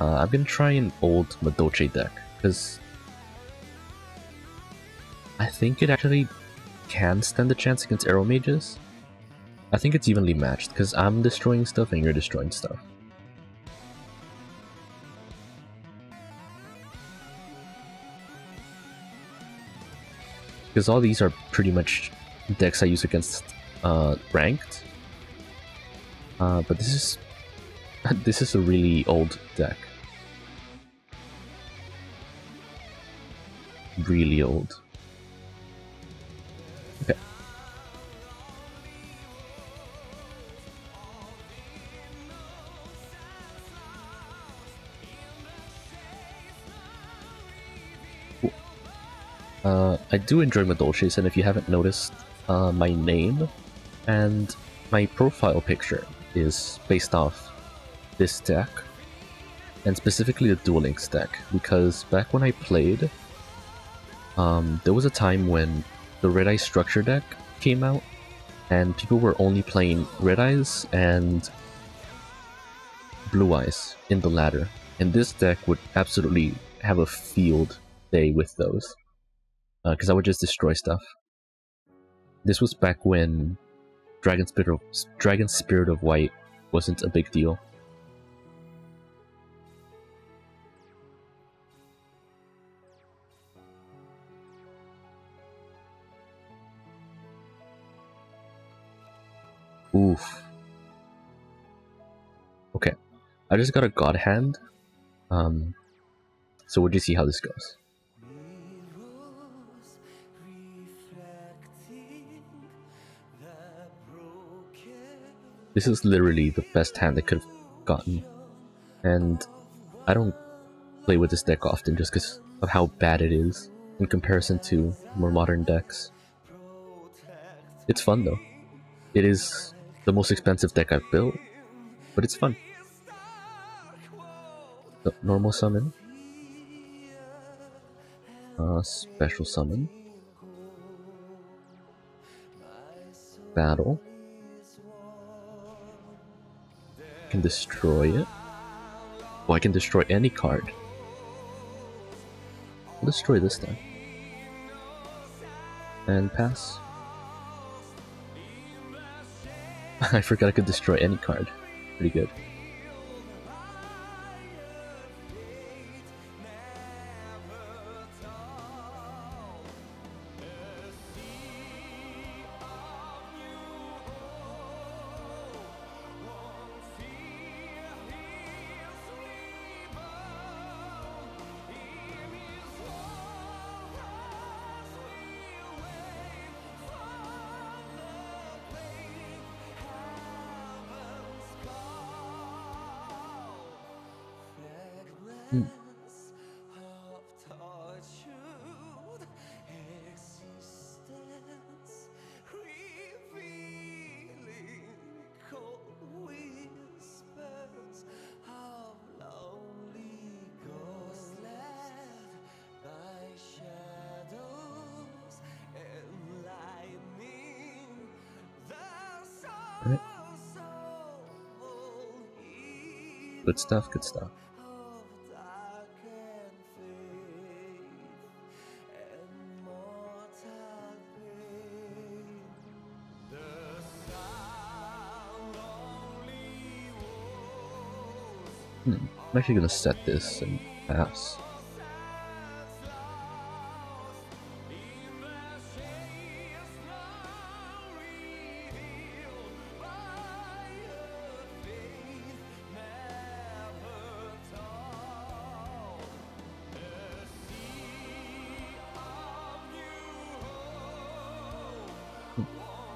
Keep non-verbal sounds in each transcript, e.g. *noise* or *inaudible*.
Uh, I'm gonna try an old Madolche deck, because I think it actually can stand a chance against Aromages. I think it's evenly matched, because I'm destroying stuff and you're destroying stuff. Because all these are pretty much decks I use against uh, ranked. Uh, but this is *laughs* this is a really old deck. Really old. Okay. Uh, I do enjoy Madolches, and if you haven't noticed, uh, my name and my profile picture is based off this deck, and specifically the Duel Links deck, because back when I played, um, there was a time when the Red Eye Structure deck came out, and people were only playing Red Eyes and Blue Eyes in the ladder, and this deck would absolutely have a field day with those, because uh, I would just destroy stuff. This was back when Dragon Spirit of Dragon Spirit of White wasn't a big deal. Oof. Okay, I just got a God Hand, um, so we'll just see how this goes. This is literally the best hand I could have gotten. And I don't play with this deck often just because of how bad it is in comparison to more modern decks. It's fun though. It is the most expensive deck I've built, but it's fun. Normal summon. Uh, special summon. Battle. can destroy it. Oh, I can destroy any card. I'll destroy this then. And pass. *laughs* I forgot I could destroy any card. Pretty good. Mm. Good stuff, good stuff. Hmm. I'm actually gonna set this and pass.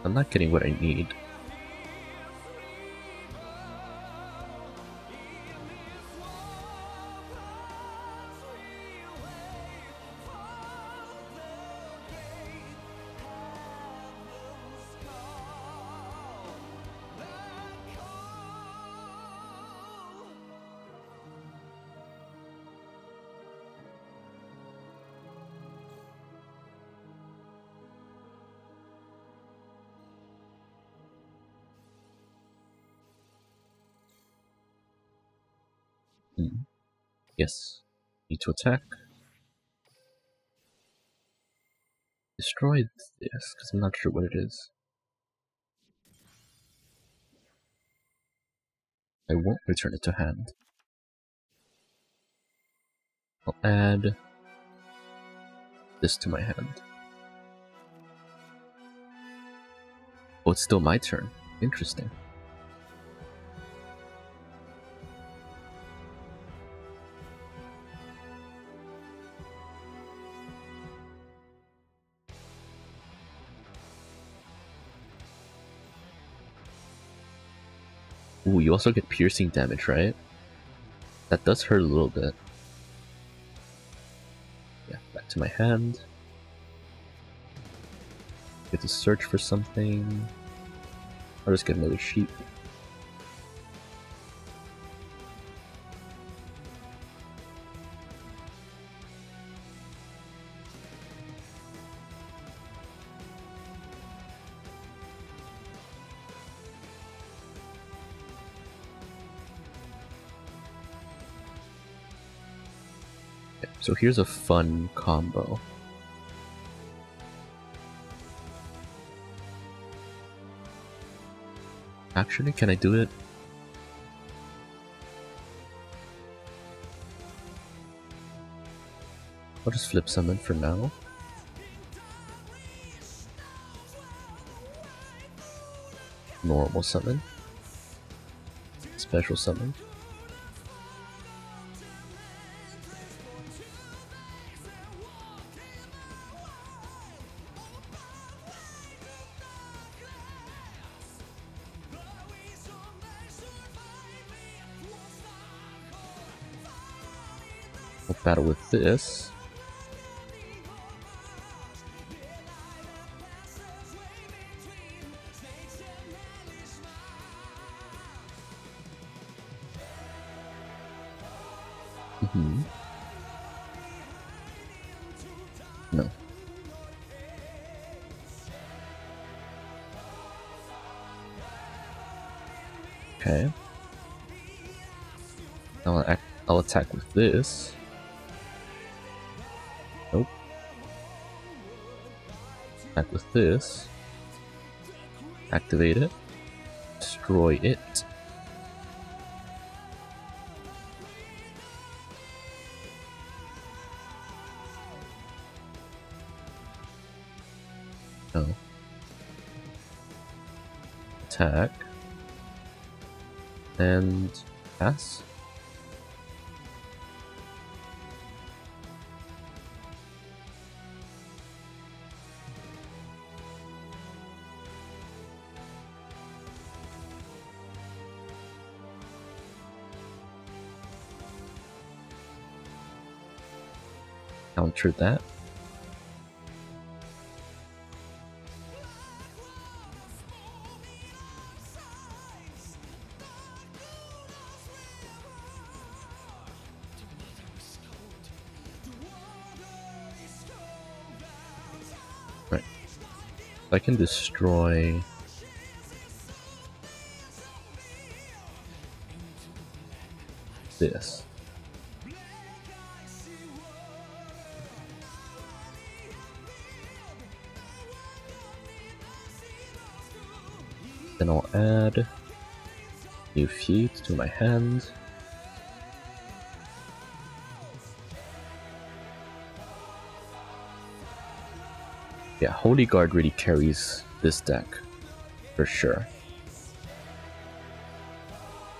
I'm not getting what I need. Mm. Yes. Need to attack. Destroy this, because I'm not sure what it is. I won't return it to hand. I'll add this to my hand. Oh, it's still my turn. Interesting. Ooh, you also get piercing damage, right? That does hurt a little bit. Yeah, back to my hand. Get to search for something. I'll just get another sheep. So here's a fun combo. Actually, can I do it? I'll just flip summon for now. Normal summon. Special summon. Battle with this. Mm hmm No. Okay. I'll attack with this. Attack with this. Activate it. Destroy it. Oh. Attack. And pass. Counter that. Right. I can destroy this. Then I'll add new feet to my hand. Yeah, Holy Guard really carries this deck, for sure.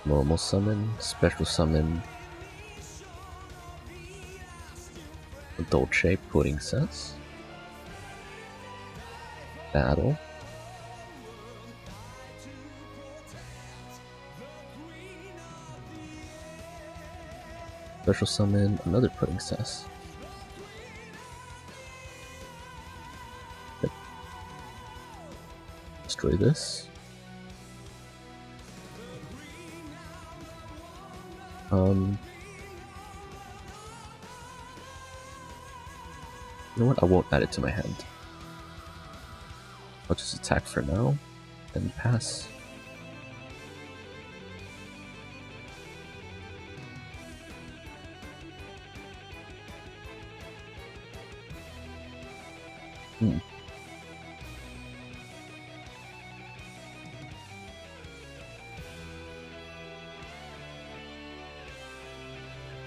Normal summon, special summon, Dolce Puddingcess, Battle, Special summon another puddingcess. Destroy this. Um, you know what? I won't add it to my hand. I'll just attack for now, and pass.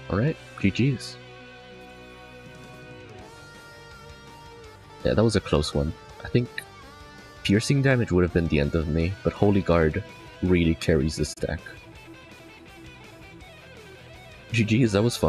Alright, GG's. Yeah, that was a close one. I think piercing damage would have been the end of me, but Holy Guard really carries this deck. GG's, that was fun.